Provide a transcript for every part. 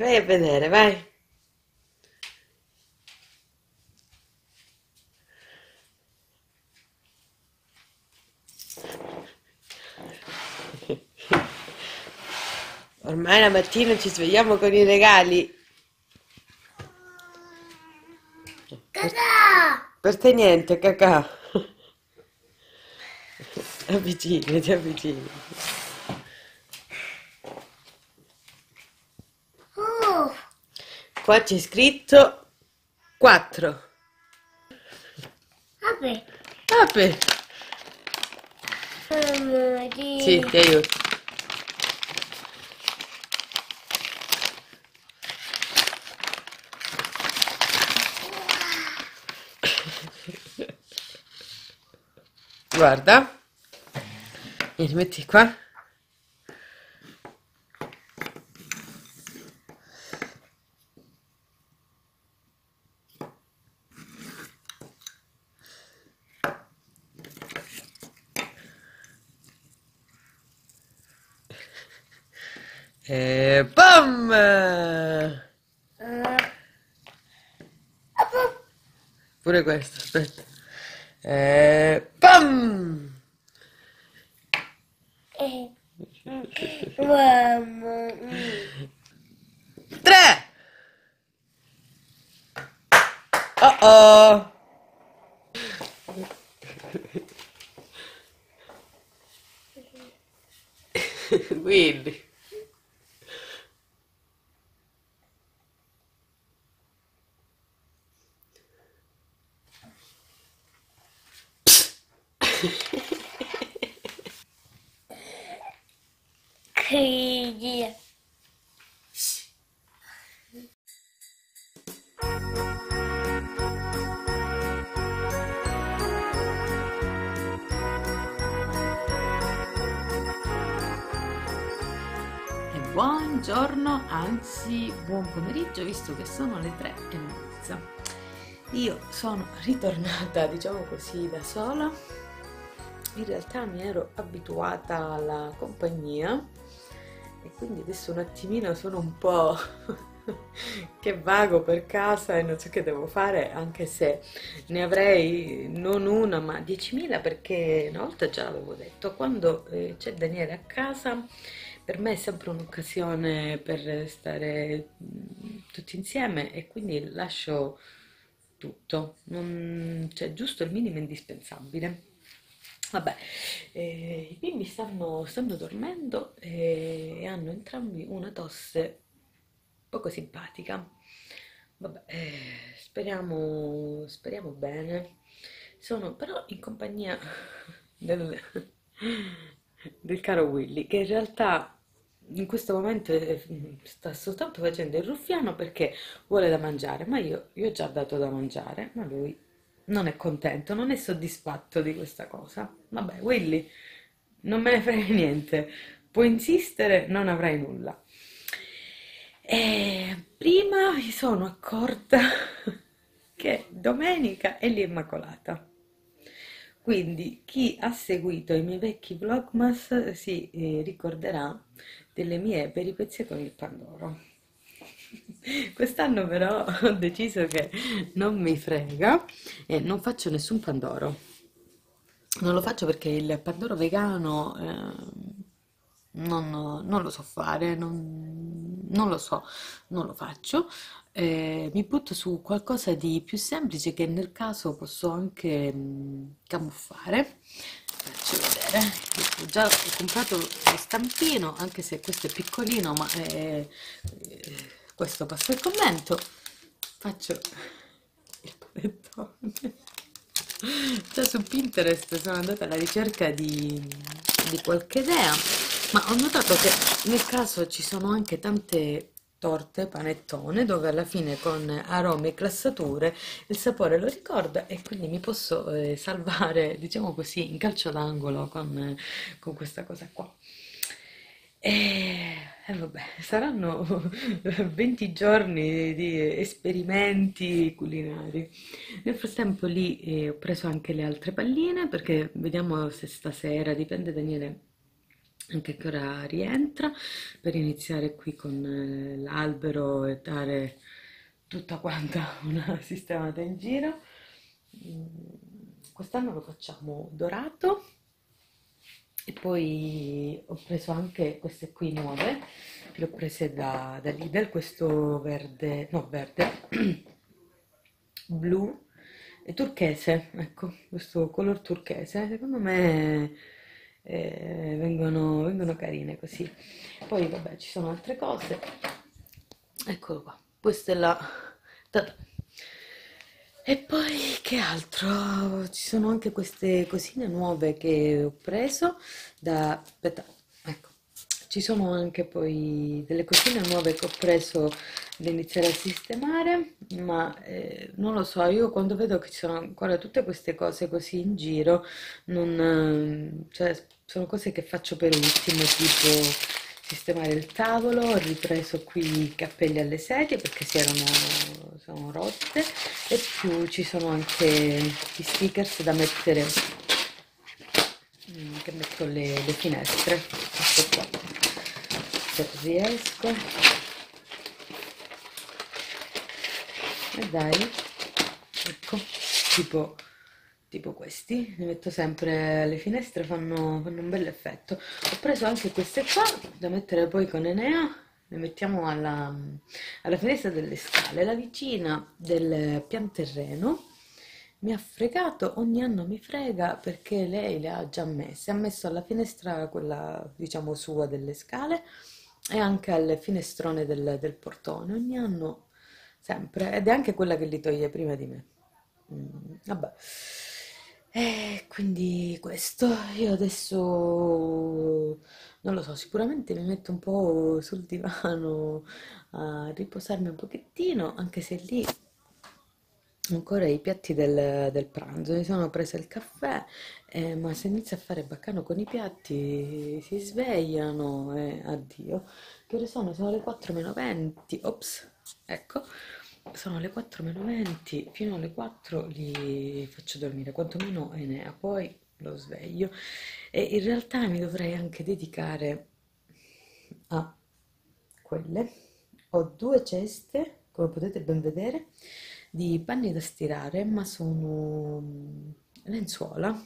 Vai, a vedere, vai. Ormai la mattina ci svegliamo con i regali. Cacà! Per te niente, cacà. Avvicini, ti avvicini. Oh, Qua c'è scritto 4. vabbè. Apri. Mamma di... Sì, ti aiuto. Guarda. Vieni, metti qua. E PAM! Ah. Appo. Questo, aspetta. E PAM! Eh. Mamma. mm. Tre! Oh oh! Quindi. Buongiorno, anzi buon pomeriggio, visto che sono le tre e mezza. Io sono ritornata, diciamo così, da sola. In realtà mi ero abituata alla compagnia e quindi adesso un attimino sono un po' che vago per casa e non so che devo fare, anche se ne avrei non una ma 10.000 perché una volta già l'avevo detto, quando eh, c'è Daniele a casa per me è sempre un'occasione per stare tutti insieme e quindi lascio tutto, non, cioè giusto il minimo indispensabile. Vabbè, eh, i bimbi stanno, stanno dormendo e hanno entrambi una tosse poco simpatica. Vabbè, eh, speriamo, speriamo bene. Sono però in compagnia del, del caro Willy, che in realtà in questo momento eh, sta soltanto facendo il ruffiano perché vuole da mangiare, ma io gli ho già dato da mangiare, ma lui non è contento, non è soddisfatto di questa cosa. Vabbè, Willy, non me ne frega niente, puoi insistere, non avrai nulla. E prima mi sono accorta che domenica è l'Immacolata. Quindi chi ha seguito i miei vecchi vlogmas si eh, ricorderà delle mie peripezie con il Pandoro. Quest'anno però ho deciso che non mi frega e non faccio nessun Pandoro. Non lo faccio perché il Pandoro vegano eh, non, non lo so fare, non, non lo so, non lo faccio. Eh, mi butto su qualcosa di più semplice che nel caso posso anche mm, camuffare. Faccio vedere. Ho già comprato lo stampino, anche se questo è piccolino, ma eh, questo passa il commento. Faccio il panettone. Già su Pinterest sono andata alla ricerca di, di qualche idea, ma ho notato che nel caso ci sono anche tante torte, panettone, dove alla fine con aromi e classature il sapore lo ricorda e quindi mi posso eh, salvare, diciamo così, in calcio d'angolo con, con questa cosa qua. E, e vabbè, saranno 20 giorni di esperimenti culinari. Nel frattempo lì eh, ho preso anche le altre palline perché vediamo se stasera, dipende Daniele anche che ora rientra per iniziare qui con eh, l'albero e dare tutta quanta una sistemata in giro. Mm, Quest'anno lo facciamo dorato e poi ho preso anche queste qui nuove, le ho prese da, da Lidl, questo verde, no verde, blu e turchese, ecco, questo color turchese, secondo me eh, vengono, vengono carine così. Poi vabbè ci sono altre cose, eccolo qua, questa è la... E poi che altro? Ci sono anche queste cosine nuove che ho preso da... Aspetta, ecco. Ci sono anche poi delle cosine nuove che ho preso da iniziare a sistemare, ma eh, non lo so, io quando vedo che ci sono ancora tutte queste cose così in giro, non, eh, cioè, sono cose che faccio per ultimo, tipo sistemare il tavolo, ho ripreso qui i cappelli alle sedie perché si erano sono rotte e più ci sono anche gli stickers da mettere mm, che metto le, le finestre. Questo qua se riesco. E dai ecco tipo tipo questi li metto sempre alle finestre fanno, fanno un bel effetto ho preso anche queste qua da mettere poi con Enea le mettiamo alla, alla finestra delle scale la vicina del pian terreno mi ha fregato, ogni anno mi frega perché lei le ha già messe, ha messo alla finestra quella diciamo sua delle scale e anche al finestrone del, del portone, ogni anno sempre, ed è anche quella che li toglie prima di me. Mm, vabbè. E quindi questo, io adesso non lo so, sicuramente mi metto un po' sul divano a riposarmi un pochettino, anche se lì ancora i piatti del, del pranzo, mi sono presa il caffè, eh, ma se inizia a fare baccano con i piatti si svegliano e addio. Che ore sono? Sono le 4 meno 20, ops, ecco, sono le 4 meno 20, fino alle 4 li faccio dormire, quantomeno Enea, poi lo sveglio. E in realtà mi dovrei anche dedicare a quelle. Ho due ceste, come potete ben vedere, di panni da stirare, ma sono mm, lenzuola.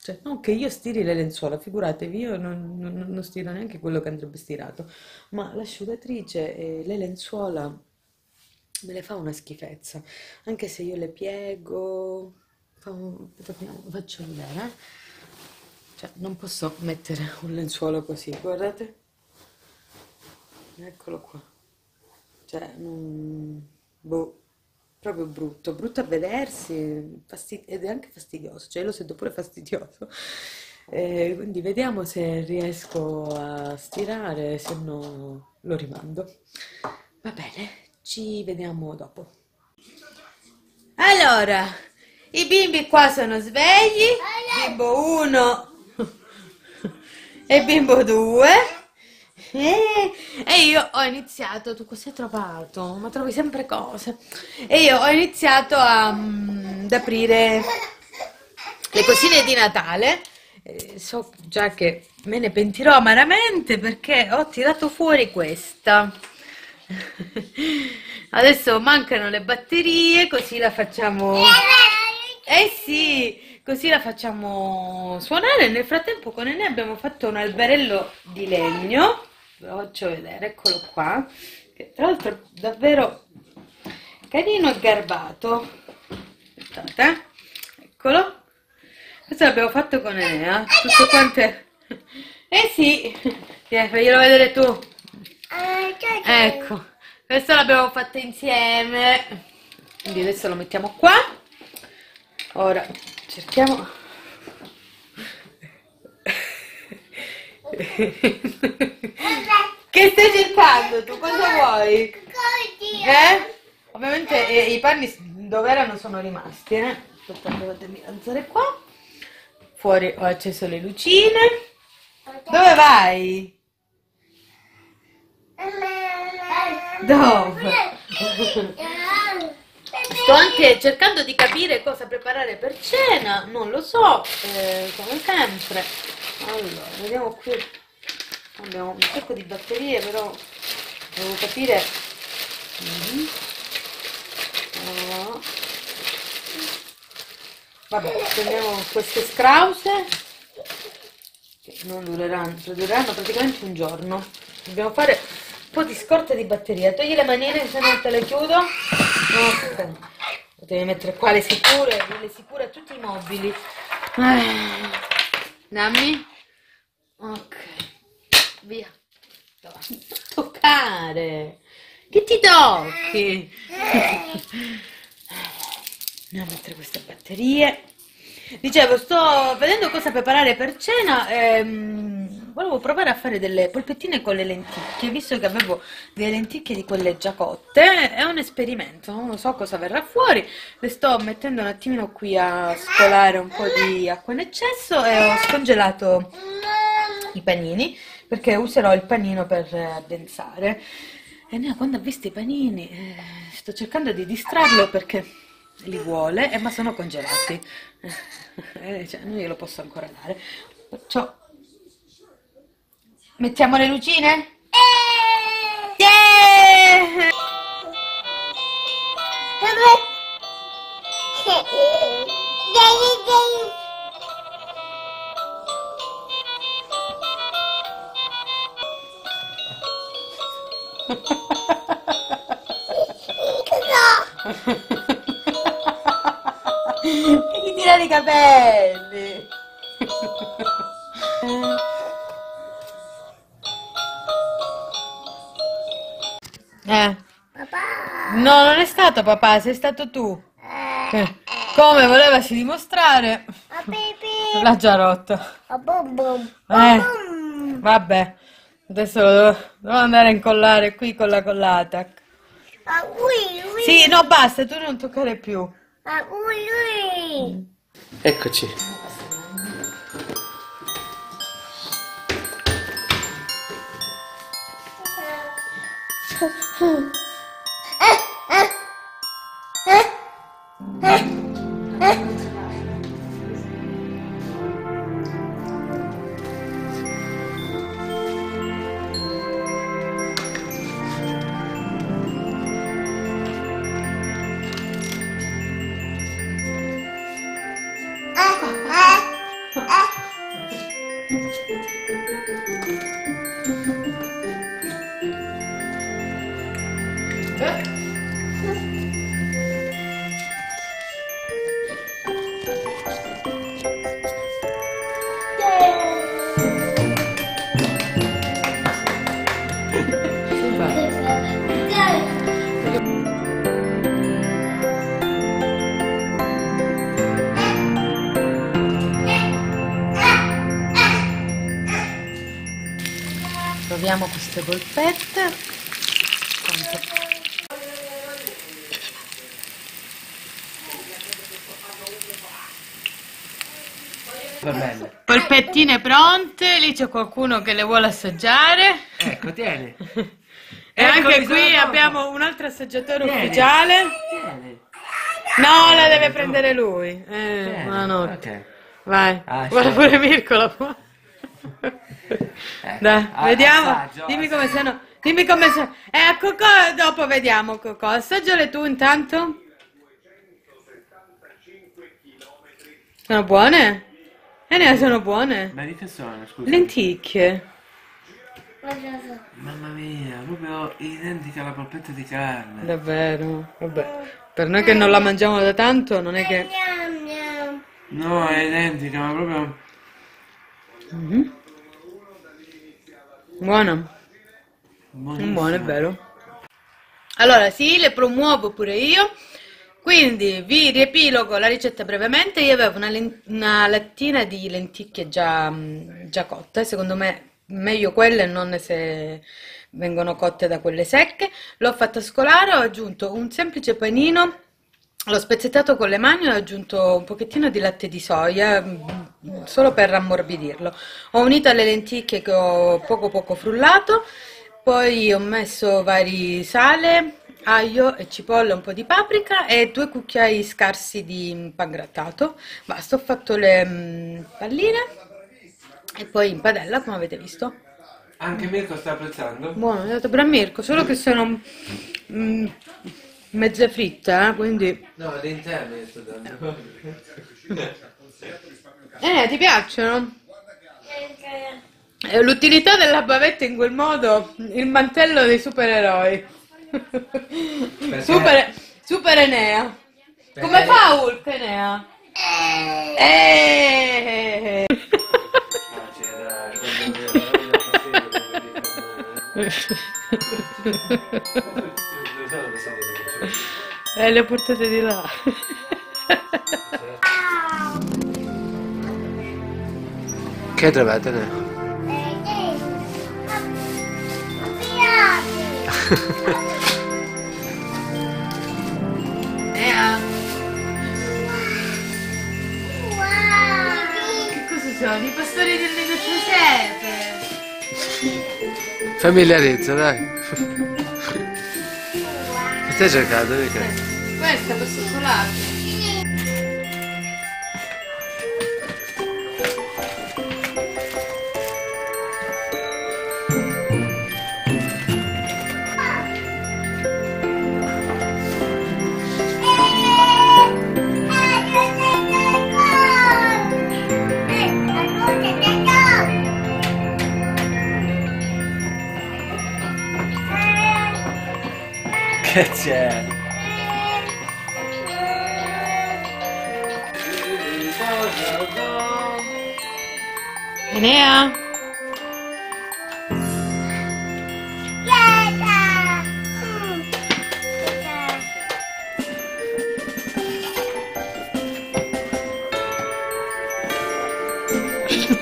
Cioè, non che io stiri le lenzuola, figuratevi, io non, non- non stiro neanche quello che andrebbe stirato, ma l'asciugatrice e le lenzuola me le fa una schifezza, anche se io le piego, faccio vedere, eh. Cioè, non posso mettere un lenzuolo così, guardate, eccolo qua, cioè, non- boh, proprio brutto, brutto a vedersi, fasti- ed è anche fastidioso, cioè io lo sento pure fastidioso. Eh, quindi vediamo se riesco a stirare, se no lo rimando. Va bene, ci vediamo dopo. Allora, i bimbi qua sono svegli, bimbo 1 e bimbo 2. E, io ho iniziato, tu cosa hai trovato? Ma trovi sempre cose. E io ho iniziato a, mm, ad aprire le cosine di Natale. So già che me ne pentirò amaramente perché ho tirato fuori questa. Adesso mancano le batterie, così la facciamo. Eh sì, così la facciamo suonare. Nel frattempo con Enea abbiamo fatto un alberello di legno. Ve lo faccio vedere, eccolo qua. Che tra l'altro è davvero carino e garbato. Aspettate, eh. eccolo. Questo l'abbiamo fatto con Enea. Tutte quante. Eh sì, faglielo vedere tu. Ecco, questo l'abbiamo fatto insieme. Quindi adesso lo mettiamo qua. Ora cerchiamo. Che stai cercando tu? Cosa vuoi? Eh? Ovviamente eh, i panni dove erano sono rimasti, eh? Aspettate, fatemi alzare qua. Fuori ho acceso le lucine. Dove vai? Dove? Sto anche cercando di capire cosa preparare per cena, non lo so, eh, come sempre. Allora, vediamo qui. Abbiamo un sacco di batterie, però devo capire. Mhm. Oh. Vabbè, prendiamo queste scrause che non dureranno, cioè dureranno praticamente un giorno. Dobbiamo fare po' di scorta di batteria. Togli le manine se non te le chiudo. Ok. Devi mettere qua le sicure, le sicure a tutti i mobili. Eh. Dammi. Ok. Via. Toccare. Che ti tocchi? Andiamo a mettere queste batterie. Dicevo, sto vedendo cosa preparare per cena. ehm, volevo provare a fare delle polpettine con le lenticchie, visto che avevo delle lenticchie di quelle già cotte. È un esperimento, non so cosa verrà fuori. Le sto mettendo un attimino qui a scolare un po' di acqua in eccesso e ho scongelato i panini perché userò il panino per eh, addensare. E Nea, quando ha visto i panini, eh, sto cercando di distrarlo perché li vuole, eh, ma sono congelati. Eh, cioè, non glielo posso ancora dare. Perciò mettiamo le lucine? Yeah! E gli tirare i capelli. Eh. No, non è stato papà, sei stato tu. Eh, Come volevasi dimostrare, l'ha già rotto. Eh, vabbè, adesso lo devo, devo andare a incollare qui con la collata. Sì, no, basta, tu non toccare più. Eccoci. 哼 Proviamo queste polpette. Quanto- Va bene. Polpettine pronte, lì c'è qualcuno che le vuole assaggiare. Ecco, tieni. E Ecco, anche qui abbiamo un altro assaggiatore Vieni. ufficiale. Tieni. No, la deve prendere lui. Eh, Tieni. buonanotte. Ok. Vai. Ah, Guarda pure Mirko la può. Dai, Ah, vediamo. assaggio, Dimmi assaggio. come sono. Dimmi come sono. Eh, Cocò, dopo vediamo Cocò. Assaggiale tu intanto. Sono buone? Eh, ne sono buone. Ma di che sono, scusa? Lenticchie. Mamma mia, proprio identica alla polpetta di carne. Davvero. Vabbè. Per noi che non la mangiamo da tanto, non è che. No, è identica, ma proprio... Mhm. Buona. Buonissima. Buono, è vero. Allora, sì, le promuovo pure io. Quindi vi riepilogo la ricetta brevemente. Io avevo una, una lattina di lenticchie già, già cotte, secondo me meglio quelle, non se vengono cotte da quelle secche. L'ho fatta scolare, ho aggiunto un semplice panino, l'ho spezzettato con le mani ho aggiunto un pochettino di latte di soia, solo per rammorbidirlo. Ho unito alle lenticchie che ho poco poco frullato. Poi ho messo vari sale, aglio e cipolla, un po' di paprika e due cucchiai scarsi di pangrattato. Basta, ho fatto le mm, palline e poi in padella, come avete visto. Anche Mirko sta apprezzando? Buono, è dato per a Mirko, solo che sono mm, mezze fritte, eh, quindi... No, all'interno io sto dando. Eh, ti piacciono? L'utilità della bavetta in quel modo, il mantello dei supereroi. Super, super Enea. Come fa Hulk Enea? Eh. C'era, quando Eh, le portate di là. Che trovate? Ne? Enea. Che cosa sono? I pastori delle Giuseppe. Familiarizza, dai. Che hai cercato, mica? Questa per sottolarmi. Che c'è? Enea.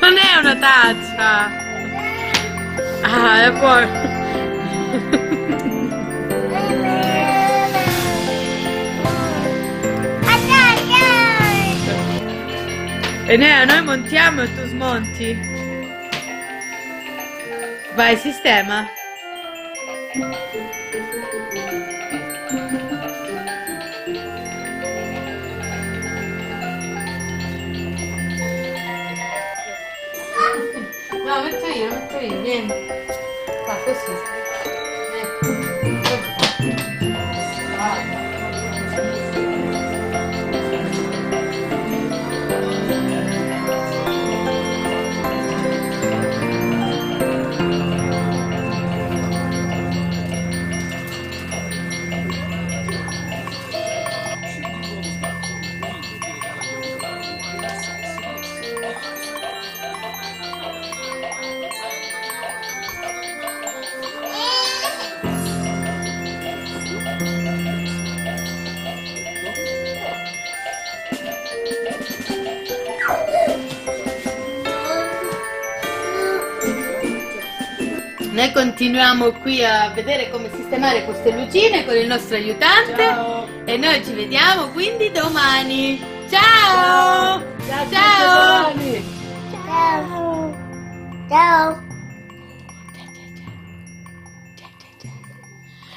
Non è una tazza. Ah, è poi. Enea, noi montiamo e tu smonti. Vai, sistema. No, metto io, metto io, niente. Fa così. Continuiamo qui a vedere come sistemare queste lucine con il nostro aiutante Ciao. e noi ci vediamo quindi domani. Ciao! Ciao! Ciao. Ciao.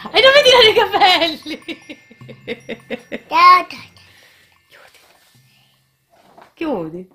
E non mi tirare i capelli! Ciao. Chiudi.